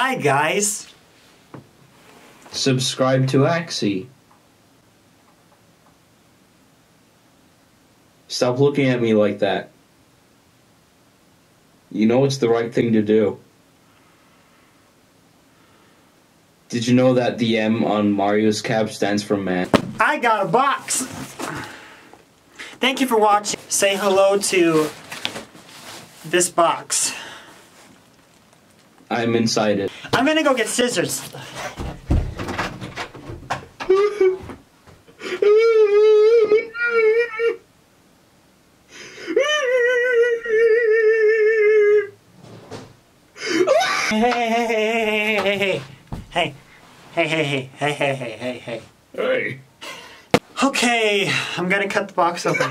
Hi, guys. Subscribe to Axie. Stop looking at me like that. You know it's the right thing to do. Did you know that the M on Mario's cap stands for man? I got a box. Thank you for watching. Say hello to this box. I'm inside it. I'm gonna go get scissors. Hey, hey, hey, hey, hey, hey, hey, hey, hey, hey, hey, hey, hey, hey. Hey. Okay, I'm gonna cut the box open.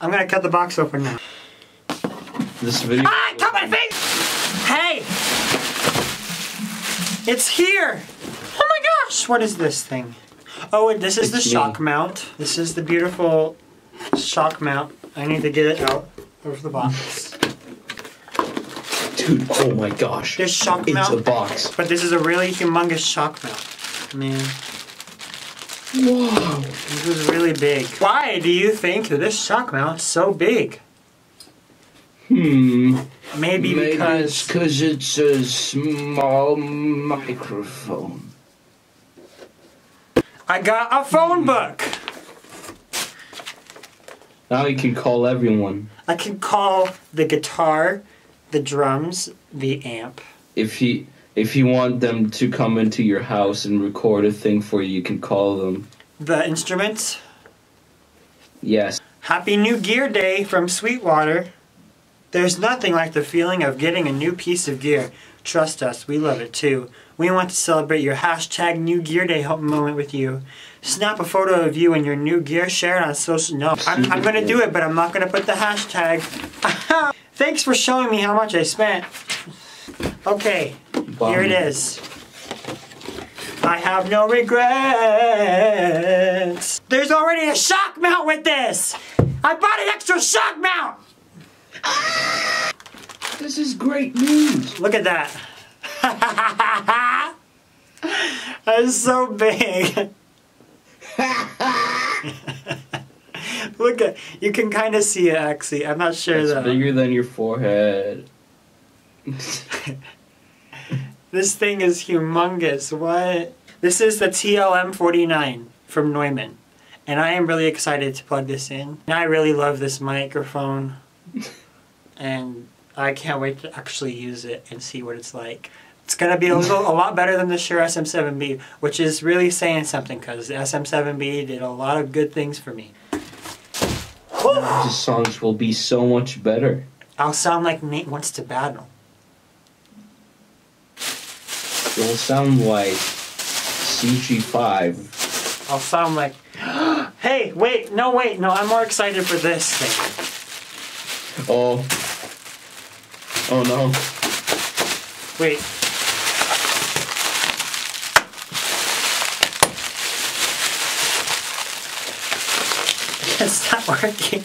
I'm gonna cut the box open now. This video. Ah, cut my face! It's here! Oh my gosh, what is this thing? Oh, and this is the It's me. shock mount. This is the beautiful shock mount. I need to get it out of the box. Dude, oh my gosh. This shock It's a box. but this is a really humongous shock mount. Man, Whoa. this is really big. Why do you think that this shock mount is so big? Hmm. Maybe, Maybe because it's it's a small microphone. I got a phone book. Now you can call everyone. I can call the guitar, the drums, the amp. If you if you want them to come into your house and record a thing for you, you can call them. The instruments. Yes. Happy New Gear Day from Sweetwater. There's nothing like the feeling of getting a new piece of gear. Trust us, we love it too. We want to celebrate your hashtag New Gear Day moment with you. Snap a photo of you and your new gear, share it on social. No, I'm, I'm gonna do it, but I'm not gonna put the hashtag. Thanks for showing me how much I spent. Okay, here it is. I have no regrets. There's already a shock mount with this. I bought an extra shock mount. This is great news. Look at that. that is so big. Look at you can kind of see it actually. I'm not sure It's though. bigger than your forehead. This thing is humongous. What? This is the TLM 49 from Neumann. And I am really excited to plug this in. And I really love this microphone. and I can't wait to actually use it and see what it's like. It's gonna be a little, a lot better than the Shure SM7B, which is really saying something because the SM7B did a lot of good things for me. The songs will be so much better. I'll sound like Nate wants to battle. It will sound like CG5. I'll sound like, hey, wait, no, wait, no, I'm more excited for this thing. Oh. Oh no. Wait. It's not working.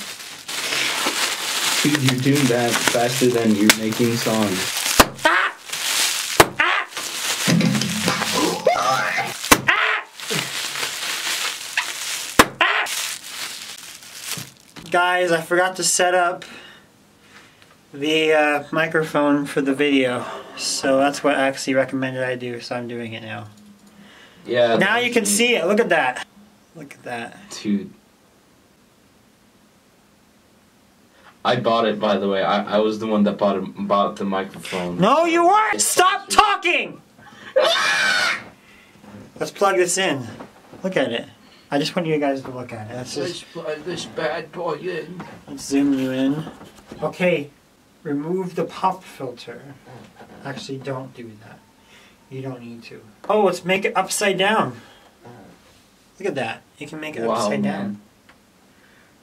Dude, you're doing that faster than you're making songs. Ah! Ah! Ah! Ah! Guys, I forgot to set up the uh, microphone for the video, so that's what Axie recommended I do, so I'm doing it now. Yeah. Now you can see it. Look at that. Look at that. Dude. I bought it, by the way. I, I was the one that bought it, bought the microphone. No, you weren't! Stop talking! Let's plug this in. Look at it. I just want you guys to look at it. Let's just plug this bad boy in. let's zoom you in. Okay, remove the pop filter. Actually, don't do that. You don't need to. Oh, let's make it upside down. Look at that. You can make it Wow, upside down man.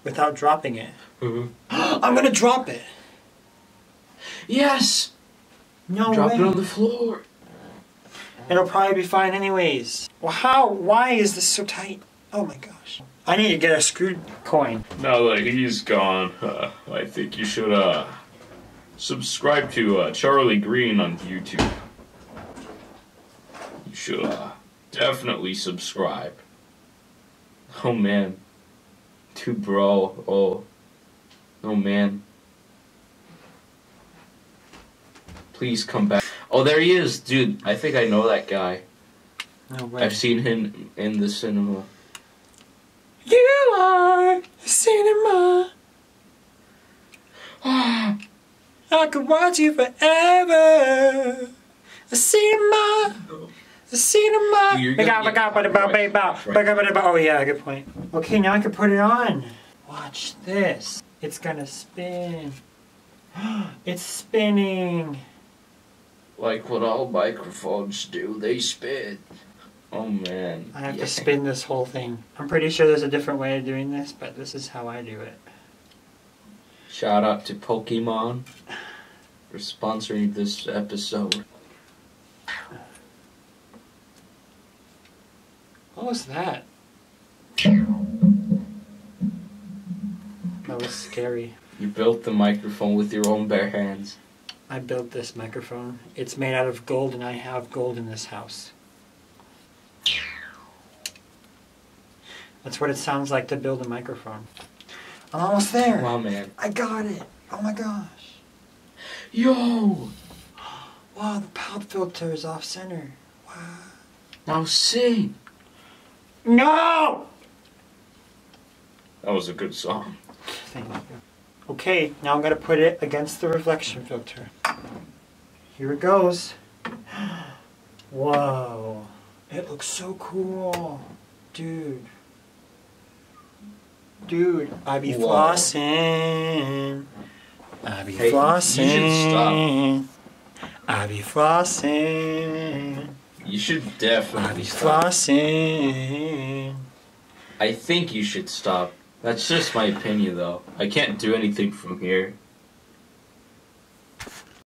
without dropping it. Mhm. I'm gonna drop it. Yes! No Drop way. it on the floor. It'll probably be fine anyways. Well, how? Why is this so tight? Oh my gosh. I need to get a screw coin. Now that he's gone, uh, I think you should uh Subscribe to uh, Charlie Green on YouTube. You should uh, definitely subscribe. Oh man. Dude, bro. Oh. Oh man. Please come back. Oh, there he is, dude. I think I know that guy. No way. I've seen him in the cinema. You are the cinema. I could watch you forever. The cinema. The cinema. You're gonna get copyright. Oh yeah, good point. Okay, now I can put it on. Watch this. It's gonna spin. It's spinning. Like what all microphones do, they spin. Oh man. I have Yeah. to spin this whole thing. I'm pretty sure there's a different way of doing this, but this is how I do it. Shout out to Pokemon for sponsoring this episode. What was that? That was scary. You built the microphone with your own bare hands. I built this microphone. It's made out of gold, and I have gold in this house. That's what it sounds like to build a microphone. I'm almost there. Wow, man. I got it. Oh my gosh. Yo! Wow, the pop filter is off center. Wow. Now sing! No! That was a good song. Thank you. Okay, now I'm gonna put it against the reflection filter. Here it goes. Whoa. It looks so cool. Dude. Dude, I be Whoa. flossing. I be Hey, you flossing. I be flossing. You should definitely I be stop. flossing. I think you should stop. That's just my opinion, though. I can't do anything from here.